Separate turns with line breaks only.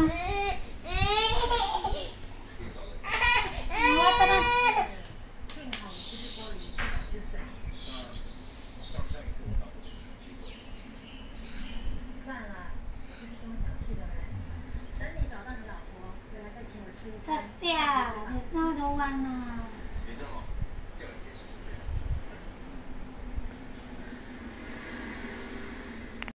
吗？我等等。
算了，是。等你找到你老婆，来再。
你是那么多弯啊？